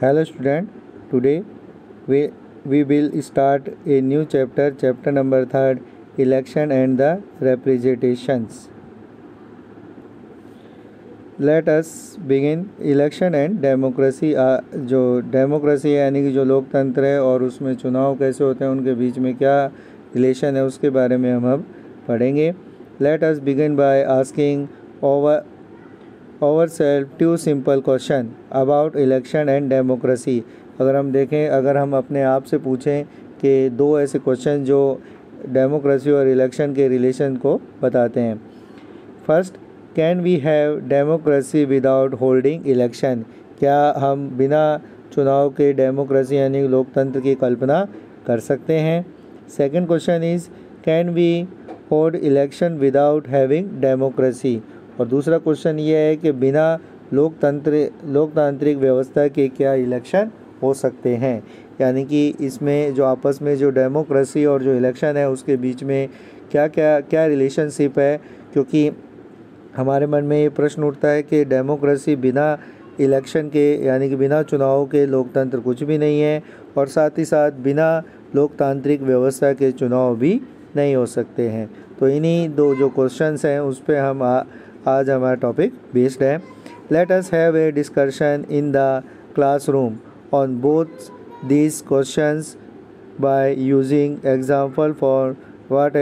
Hello student, today we, we will start a new chapter, chapter number 3 election and the representations. Let us begin election and democracy जो democracy है यानी कि जो लोकतंत्र है और उसमें चुनाव कैसे होते हैं उनके बीच में क्या रिलेशन है उसके बारे में हम अब पढ़ेंगे. Let us begin by asking our our self two simple question about election and democracy अगर हम देखें, अगर हम अपने आप से पूछें कि दो ऐसे क्वेश्चन जो डेमोक्रेसी और इलेक्शन के रिलेशन को बताते हैं। First can we have democracy without holding election क्या हम बिना चुनाव के डेमोक्रेसी यानी लोकतंत्र की कल्पना कर सकते हैं? Second question is can we hold election without having democracy और दूसरा क्वेश्चन ये है कि बिना लोकतंत्र लोकतांत्रिक व्यवस्था के क्या इलेक्शन हो सकते हैं? यानी कि इसमें जो आपस में जो डेमोक्रेसी और जो इलेक्शन है उसके बीच में क्या क्या क्या रिलेशनशिप है? क्योंकि हमारे मन में ये प्रश्न उठता है कि डेमोक्रेसी बिना इलेक्शन के यानी कि बिना चुनाव के लोकतंत्र कुछ भी नहीं है और साथ ही साथ बिना लोकतांत्रिक व्यवस्था के चुनाव भी नहीं हो सकते हैं। तो इन्हीं दो जो क्वेश्चंस हैं उस पर हम आ, आज हमारा टॉपिक बेस्ड है let us have a discussion in the classroom on both these questions by using example for what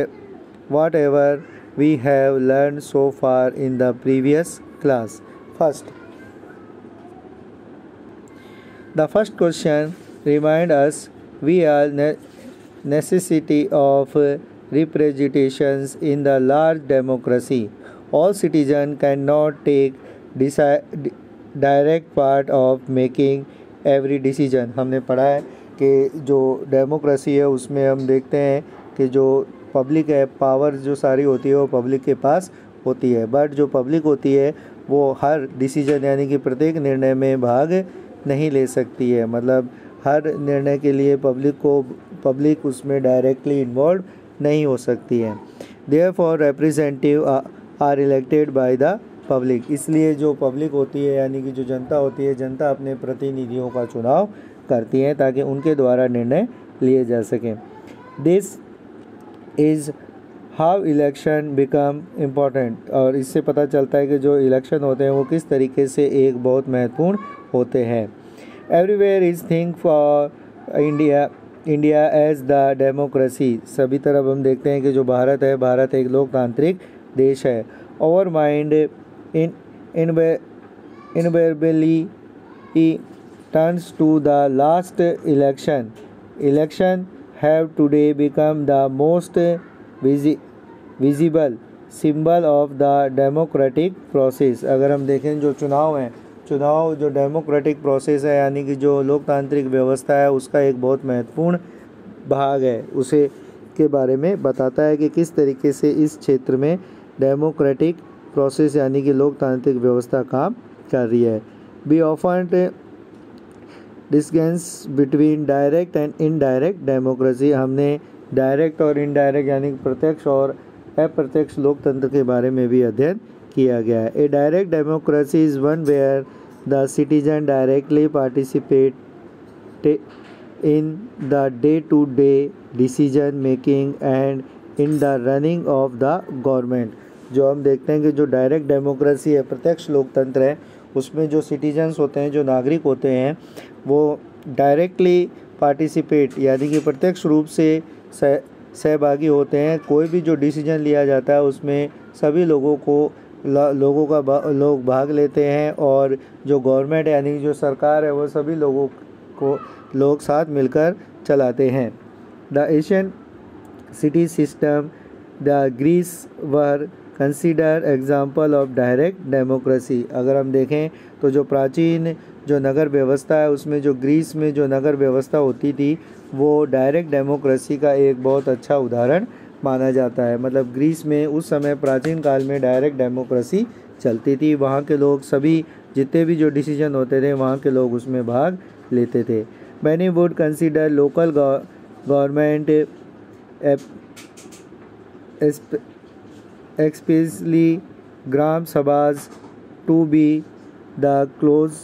whatever we have learn so far in the previous class first the first question remind us we are necessity of representations in the large democracy. All citizens cannot take direct part of making every decision हमने पढ़ा है कि जो democracy है, उसमें हम देखते हैं कि जो पब्लिक है पावर जो सारी होती है, वो पब्लिक के पास होती है। बट जो पब्लिक होती है, वो हर डिसीज़न यानी कि प्रत्येक निर्णय में भाग नहीं ले सकती है। मतलब हर निर्णय के लिए पब्लिक को पब्लिक उसमें डायरेक्टली इन्वॉल्व नहीं हो सकती है। Therefore representative are elected by the public इसलिए जो पब्लिक होती है, यानी कि जो जनता होती है, जनता अपने प्रतिनिधियों का चुनाव करती है ताकि उनके द्वारा निर्णय लिए जा सकें। This is how election become important और इससे पता चलता है कि जो इलेक्शन होते हैं, वो किस तरीके से एक बहुत महत्वपूर्ण होते हैं। Everywhere is think for India India as the democracy सभी तरफ़ हम देखते हैं कि जो भारत है, भारत एक लोकतांत्रिक देश है। Our mind in invariably turns to the last election election have today become the most visible symbol of the democratic process अगर हम देखें जो चुनाव हैं चुनाव जो डेमोक्रेटिक प्रोसेस है, यानी कि जो लोकतांत्रिक व्यवस्था है, उसका एक बहुत महत्वपूर्ण भाग है। उसे के बारे में बताता है कि किस तरीके से इस क्षेत्र में डेमोक्रेटिक प्रोसेस यानी कि लोकतांत्रिक व्यवस्था काम कर रही है। Be often distinguish between direct and indirect democracy हमने डायरेक्ट और इनडायरेक्ट यानी प्रत्यक्ष और अप्रत्यक्ष लोकतंत्र के बारे में भी अध्ययन किया गया a direct democracy is one where the citizen directly participate in the day to day decision making and in the running of the government जो हम देखते हैं कि जो डायरेक्ट डेमोक्रेसी है, प्रत्यक्ष लोकतंत्र है, उसमें जो सिटीजन्स होते हैं, जो नागरिक होते हैं, वो डायरेक्टली पार्टिसिपेट यानी कि प्रत्यक्ष रूप से सहभागी होते हैं। कोई भी जो डिसीज़न लिया जाता है, उसमें सभी लोगों को लोगों का लोग भाग लेते हैं और जो गवर्नमेंट यानी जो सरकार है, वो सभी लोगों को, लोग साथ मिलकर चलाते हैं। The Asian city system, the Greece were consider example of direct democracy. अगर हम देखें तो जो प्राचीन जो नगर व्यवस्था है, उसमें जो ग्रीस में जो नगर व्यवस्था होती थी, वो डायरेक्ट डेमोक्रेसी का एक बहुत अच्छा उदाहरण माना जाता है। मतलब ग्रीस में उस समय प्राचीन काल में डायरेक्ट डेमोक्रेसी चलती थी। वहाँ के लोग सभी जितने भी जो डिसीज़न होते थे, वहाँ के लोग उसमें भाग लेते थे। Many would consider local government especially gram sabhas to be the close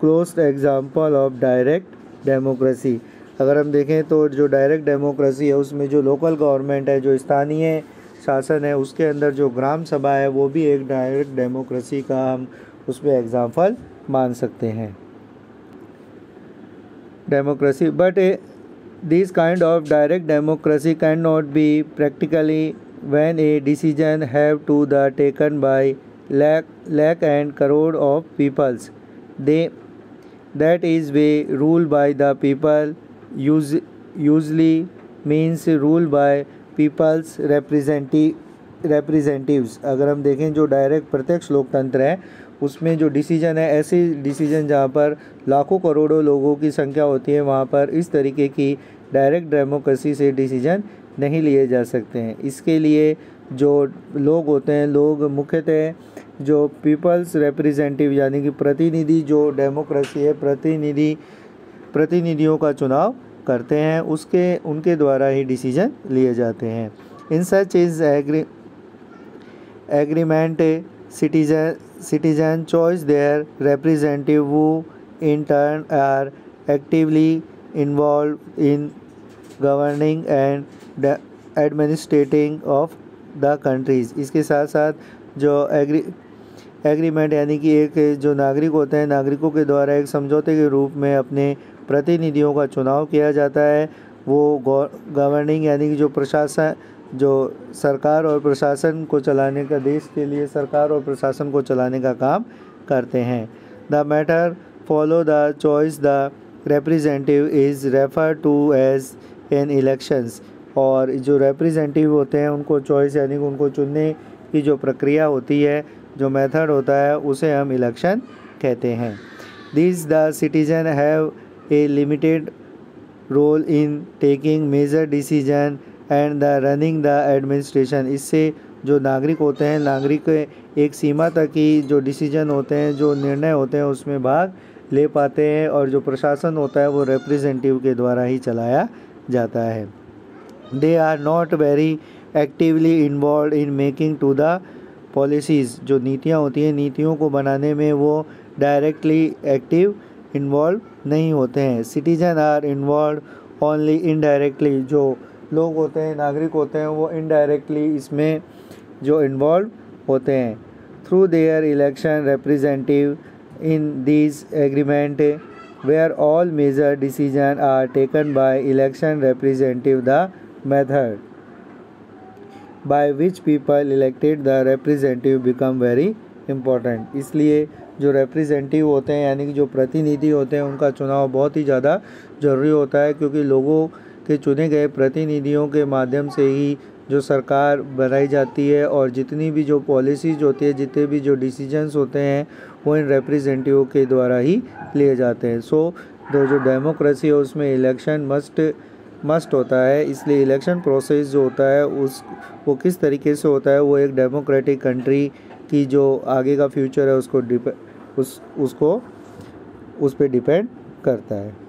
close example of direct democracy अगर हम देखें तो जो डायरेक्ट डेमोक्रेसी है, उसमें जो लोकल गवर्नमेंट है, जो स्थानीय शासन है, उसके अंदर जो ग्राम सभा है, वो भी एक डायरेक्ट डेमोक्रेसी का हम उसमें एग्ज़ाम्पल मान सकते हैं। Democracy but this kind of direct democracy can not be practically when a decision have to the taken by lakh lakh and crore of peoples. They, that is way ruled by the people use, usually means rule by people's representative representatives अगर हम देखें जो direct प्रत्यक्ष लोकतंत्र है उसमें जो decision है ऐसे डिसीज़न जहाँ पर लाखों करोड़ों लोगों की संख्या होती है वहाँ पर इस तरीके की डायरेक्ट डेमोक्रेसी से डिसीज़न नहीं लिए जा सकते हैं। इसके लिए जो लोग होते हैं लोग मुख्यतः जो पीपल्स रिप्रेजेंटिव यानी कि प्रतिनिधि जो डेमोक्रेसी है प्रतिनिधि प्रतिनिधियों का चुनाव करते हैं, उसके, उनके द्वारा ही डिसीज़न लिए जाते हैं। In such is agree agreement citizen citizen choice their representative वो in turn are actively involve in governing and administrating of the countries इसके साथ साथ जो एग्री एग्रीमेंट यानी कि एक जो नागरिक होते हैं, नागरिकों के द्वारा एक समझौते के रूप में अपने प्रतिनिधियों का चुनाव किया जाता है। वो गवर्निंग यानी कि जो प्रशासन, जो सरकार और प्रशासन को चलाने का, देश के लिए सरकार और प्रशासन को चलाने का काम करते हैं। The matter follow the choice the representative is refer to as in elections. और जो रिप्रेजेंटेटिव होते हैं, उनको चॉइस यानी कि उनको चुनने की जो प्रक्रिया होती है, जो मेथड होता है, उसे हम इलेक्शन कहते हैं। This the citizen have a limited role in taking major decision and the running the administration इससे जो नागरिक होते हैं, नागरिक एक सीमा तक ही जो डिसीज़न होते हैं, जो निर्णय होते हैं, उसमें भाग ले पाते हैं और जो प्रशासन होता है वो रिप्रेजेंटेटिव के द्वारा ही चलाया जाता है। They are not very actively involve in making to the policies जो नीतियाँ होती हैं, नीतियों को बनाने में वो डायरेक्टली एक्टिव इन्वॉल्व नहीं होते हैं। Citizen are involve only indirectly जो लोग होते हैं, नागरिक होते हैं, वो इनडायरेक्टली इसमें जो इन्वॉल्व होते हैं। Through their election representative in this agreement where all major decision are taken by election representative the method by which people elected the representative become very important इसलिए जो रिप्रेजेंटेटिव होते हैं, यानी कि जो प्रतिनिधि होते हैं, उनका चुनाव बहुत ही ज़्यादा ज़रूरी होता है, क्योंकि लोगों के चुने गए प्रतिनिधियों के माध्यम से ही जो सरकार बनाई जाती है और जितनी भी जो पॉलिसीज़ होती है, जितने भी जो डिसीजंस होते हैं, वो इन रिप्रेजेंटेटिव के द्वारा ही लिए जाते हैं। सो दो जो डेमोक्रेसी है, उसमें इलेक्शन मस्ट मस्ट होता है। इसलिए इलेक्शन प्रोसेस जो होता है, उस, वो किस तरीके से होता है, वो एक डेमोक्रेटिक कंट्री की जो आगे का फ्यूचर है, उसको उस उसको उस पर डिपेंड करता है।